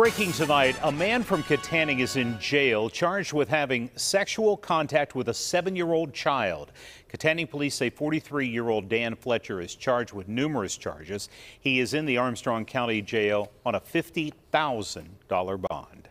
Breaking tonight, a man from Kittanning is in jail charged with having sexual contact with a seven year old child. Kittanning police say 43 year old Dan Fletcher is charged with numerous charges. He is in the Armstrong County Jail on a $50,000 bond.